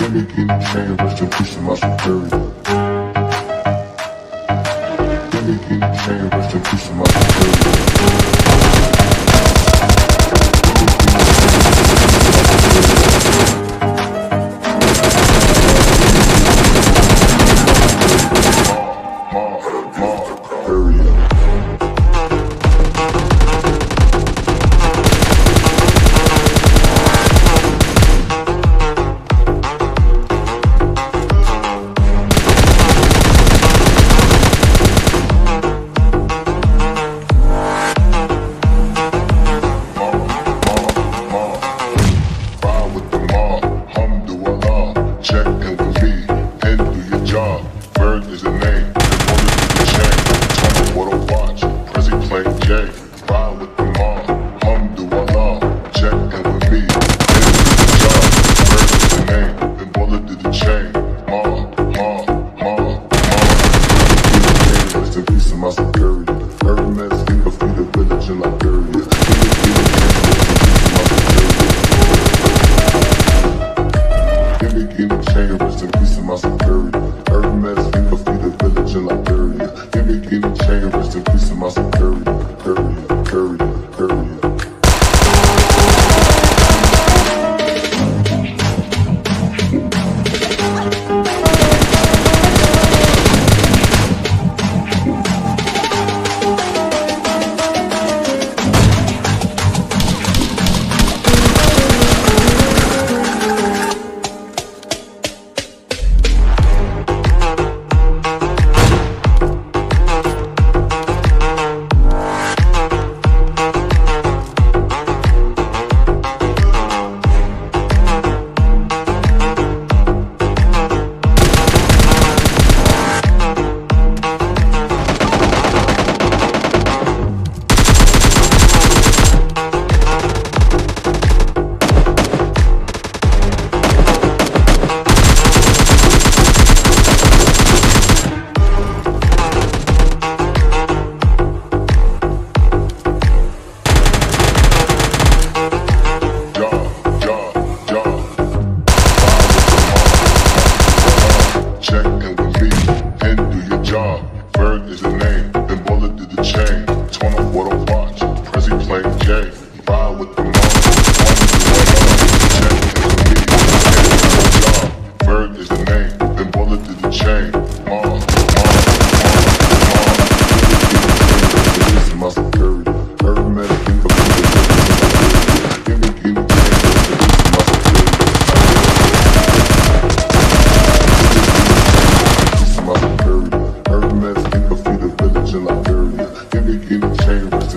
Let me get no shame, in my superior. Let me get no shame, rest in my superior. Bird is a name. That woman is a shame. Tell me what'll watch. Prezi playing J. Rest in peace to my security. Every mask Bird is the name, then bullet did the chain. Torn up what watch, Prezi playing J. Ride with the money, one Bird is the name. chambers.